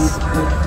Saludos,